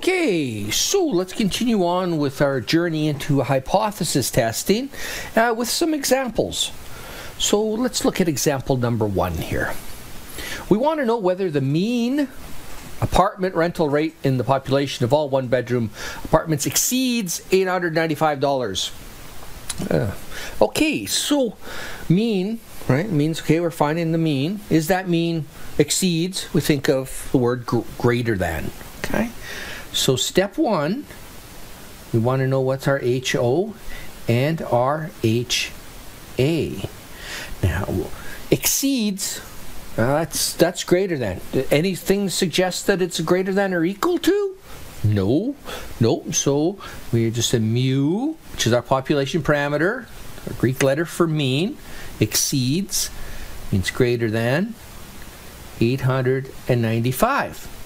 Okay, so let's continue on with our journey into hypothesis testing uh, with some examples. So let's look at example number one here. We want to know whether the mean apartment rental rate in the population of all one bedroom apartments exceeds $895. Uh, okay, so mean, right, means, okay, we're finding the mean. Is that mean exceeds? We think of the word gr greater than, okay? So step one, we want to know what's our HO and our HA. Now, exceeds, uh, that's, that's greater than. Anything suggest that it's greater than or equal to? No, nope. So we just a mu, which is our population parameter, a Greek letter for mean, exceeds, means greater than 895.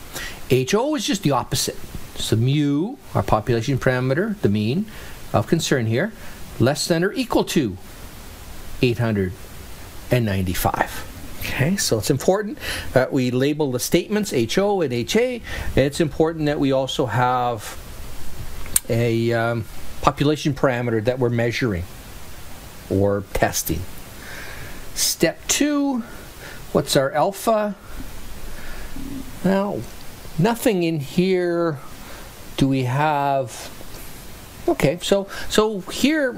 HO is just the opposite. So mu, our population parameter, the mean of concern here, less than or equal to 895. Okay, so it's important that we label the statements HO and HA. It's important that we also have a um, population parameter that we're measuring or testing. Step two, what's our alpha? Now, nothing in here. Do we have okay so so here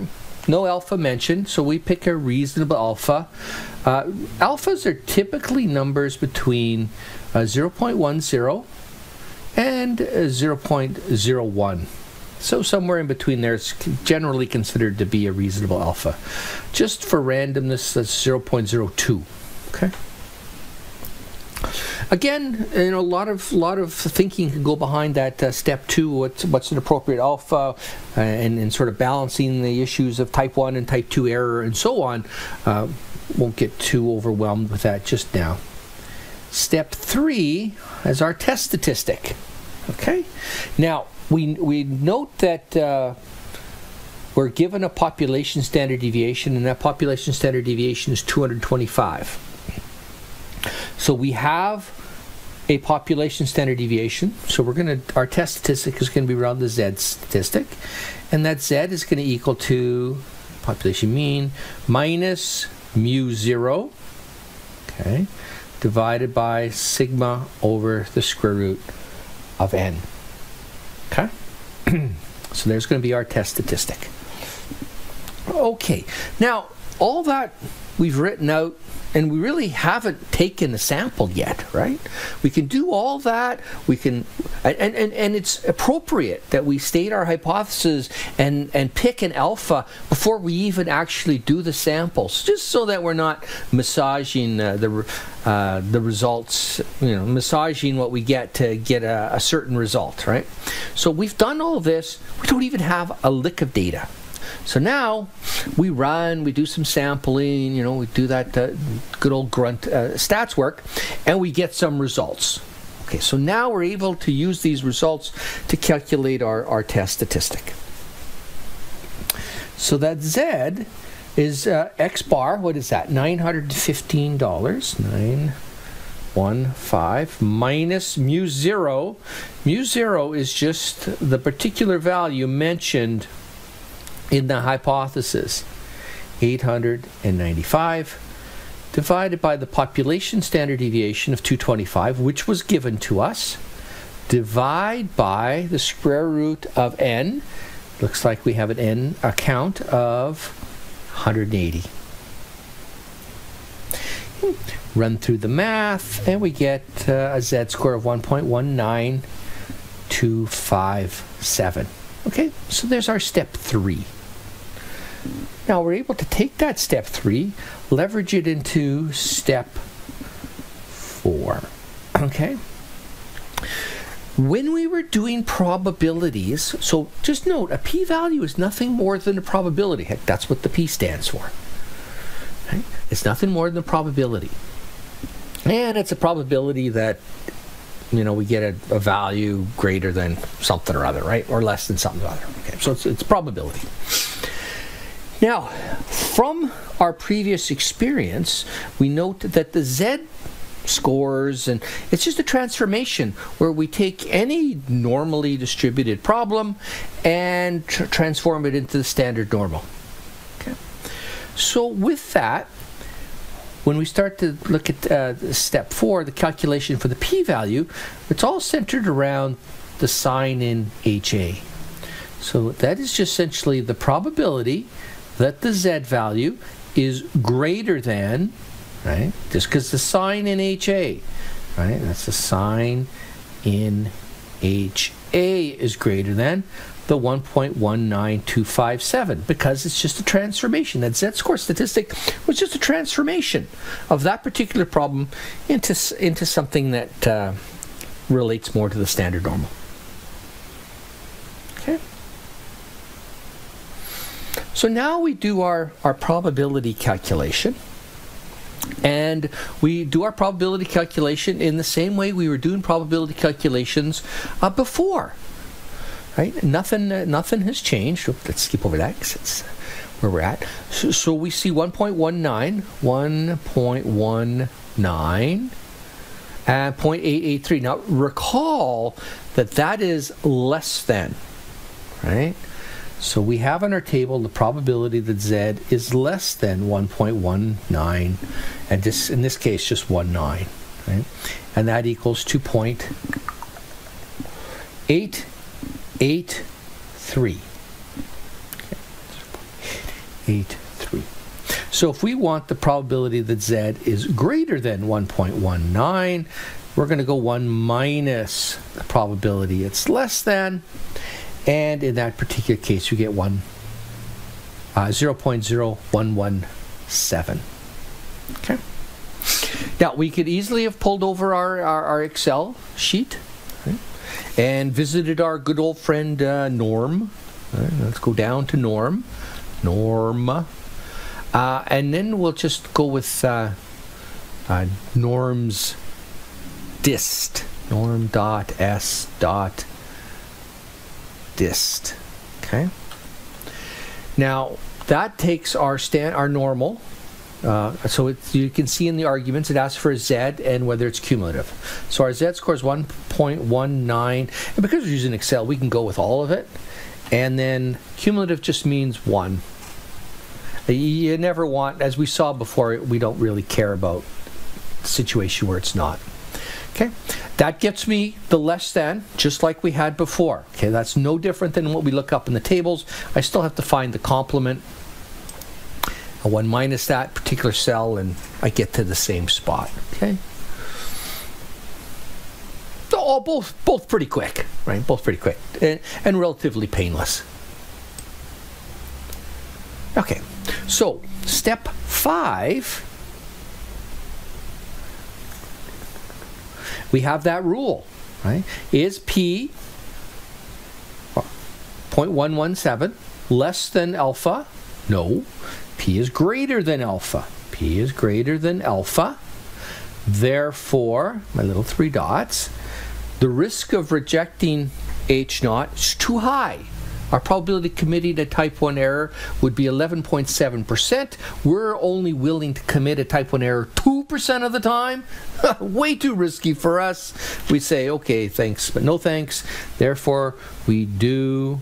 no alpha mentioned so we pick a reasonable alpha. Uh, alphas are typically numbers between uh, 0.10 and uh, 0.01 so somewhere in between there is generally considered to be a reasonable alpha. Just for randomness that's 0.02 okay again, you know, a lot of lot of thinking can go behind that uh, step two. What's what's an appropriate alpha, uh, and and sort of balancing the issues of type one and type two error and so on. Uh, won't get too overwhelmed with that just now. Step three is our test statistic. Okay, now we we note that. Uh, we're given a population standard deviation, and that population standard deviation is 225. So we have a population standard deviation. So we're going to, our test statistic is going to be around the Z statistic. And that Z is going to equal to population mean minus mu zero, okay, divided by sigma over the square root of n. Okay? so there's going to be our test statistic. Okay, now all that we've written out and we really haven't taken a sample yet, right? We can do all that. We can, and, and, and it's appropriate that we state our hypothesis and, and pick an alpha before we even actually do the samples, just so that we're not massaging uh, the, uh, the results, you know, massaging what we get to get a, a certain result, right? So we've done all this. We don't even have a lick of data. So now we run, we do some sampling, you know, we do that uh, good old grunt uh, stats work, and we get some results. Okay, so now we're able to use these results to calculate our, our test statistic. So that Z is uh, X bar, what is that? $915. Nine one five minus mu zero. Mu zero is just the particular value mentioned in the hypothesis. 895 divided by the population standard deviation of 225 which was given to us divide by the square root of n. Looks like we have an n account of 180 run through the math and we get uh, a z score of 1.19257 okay so there's our step three now we're able to take that step three, leverage it into step four. Okay? When we were doing probabilities, so just note a p-value is nothing more than a probability. Heck, that's what the p stands for. Okay? It's nothing more than a probability. And it's a probability that you know we get a, a, value greater than something or other, right? Or less than something or other. Okay, so it's, it's probability. Now, from our previous experience, we note that the Z scores, and it's just a transformation where we take any normally distributed problem and tr- transform it into the standard normal. Okay. So with that, when we start to look at uh, step four, the calculation for the p-value, it's all centered around the sign in HA. So that is just essentially the probability that the z value is greater than, right? Just because the sign in HA, right? That's the sign in HA is greater than the 1.19257 because it's just a transformation. That z-score statistic was just a transformation of that particular problem into, into something that uh, relates more to the standard normal. So now we do our, our probability calculation. And we do our probability calculation in the same way we were doing probability calculations uh, before. Right? Nothing, uh, nothing has changed. Oops, let's skip over that because it's where we're at. So, so we see 1.19, 1.19, and 0.883. Now recall that that is less than, right? So we have on our table the probability that z is less than 1.19, and this in this case just 1.9. right? And that equals 2.883. Eight three. So if we want the probability that z is greater than 1.19, we're going to go 1 minus the probability it's less than, and in that particular case you get 1 uh, 0.0117. Okay. Now we could easily have pulled over our, our, our Excel sheet right, and visited our good old friend uh, Norm. Right, let's go down to Norm. Norm. Uh, and then we'll just go with uh, uh, Norm's dist. Norm dot S dot dist. Okay. Now that takes our stand our normal. Uh, so it, you can see in the arguments it asks for a z and whether it's cumulative. So our z score is 1.19, and because we're using Excel, we can go with all of it. And then cumulative just means one. You never want, as we saw before, we don't really care about situation where it's not. Okay, that gets me the less than, just like we had before. Okay, that's no different than what we look up in the tables. I still have to find the complement. I one minus that particular cell, and I get to the same spot. Okay. Oh, both both pretty quick, right? Both pretty quick and, and relatively painless. Okay, so step five we have that rule, right? Is P 0.117 less than alpha? No. P is greater than alpha. P is greater than alpha. Therefore, my little three dots, the risk of rejecting H naught is too high. Our probability of committing a type 1 error would be 11.7%. We're only willing to commit a type 1 error 2% of the time. Way too risky for us. We say, okay, thanks, but no thanks. Therefore, we do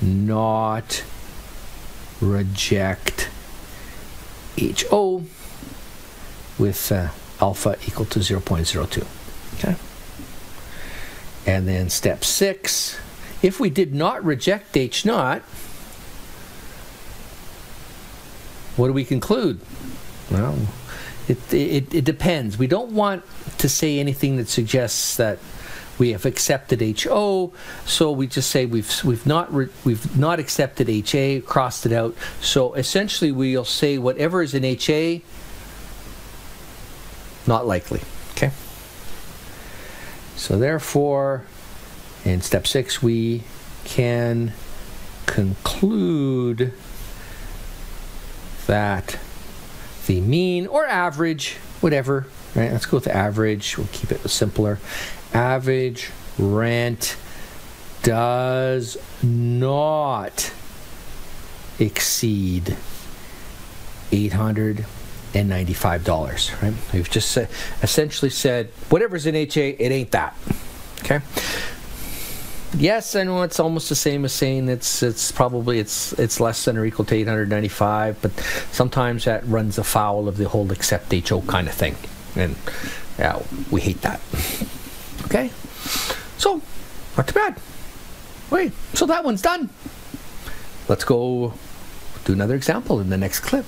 not reject HO with uh, alpha equal to 0.02. Okay. And then step six if we did not reject H naught, what do we conclude? Well, it, it, it depends. We don't want to say anything that suggests that we have accepted HO, so we just say we've we've not we've not accepted HA, crossed it out. So essentially, we'll say whatever is in HA, not likely. Okay. So therefore, in step six, we can conclude that the mean or average, whatever, right? Let's go with average. We'll keep it simpler. Average rent does not exceed $895, right? We've just essentially said whatever's in HA, it ain't that. Okay? Yes, I know it's almost the same as saying it's it's probably it's it's less than or equal to 895, but sometimes that runs afoul of the whole accept HO kind of thing. And yeah, we hate that. Okay? So, not too bad. Wait, so that one's done. Let's go do another example in the next clip.